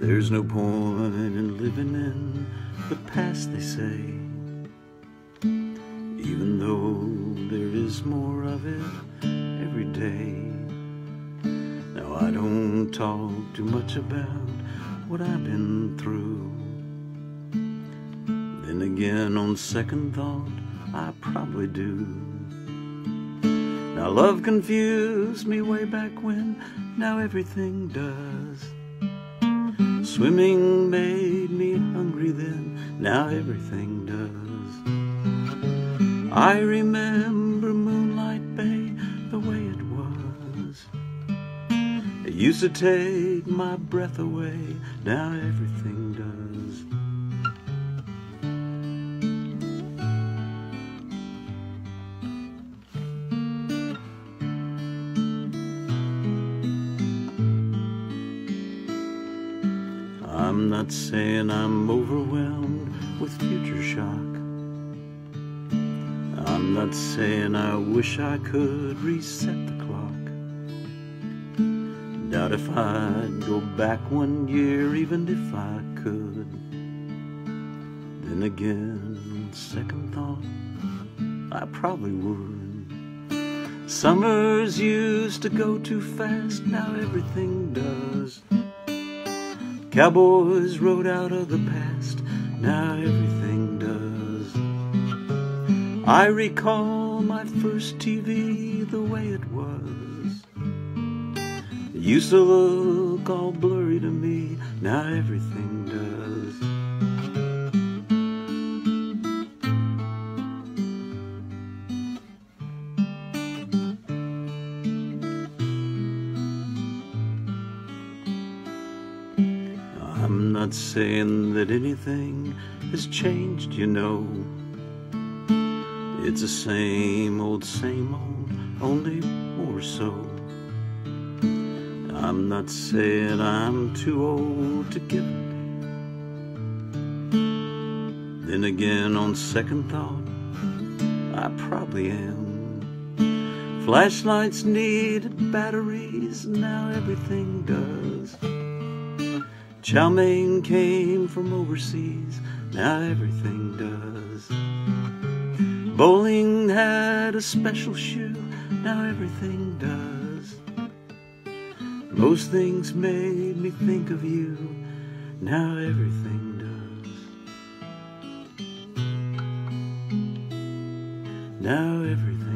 There's no point in living in the past, they say. Even though there is more of it every day. Now, I don't talk too much about what I've been through. Then again, on second thought, I probably do. Now, love confused me way back when, now everything does. Swimming made me hungry then, now everything does. I remember Moonlight Bay the way it was. It used to take my breath away, now everything does. I'm not saying I'm overwhelmed with future shock. I'm not saying I wish I could reset the clock. Doubt if I'd go back one year, even if I could. Then again, second thought, I probably would. Summers used to go too fast, now everything does. Cowboys rode out of the past, now everything does. I recall my first TV the way it was. It used to look all blurry to me, now everything I'm not saying that anything has changed, you know. It's the same old, same old, only more so. I'm not saying I'm too old to give it. Then again, on second thought, I probably am. Flashlights needed batteries, now everything does. Chow mein came from overseas, now everything does. Bowling had a special shoe, now everything does. Most things made me think of you, now everything does. Now everything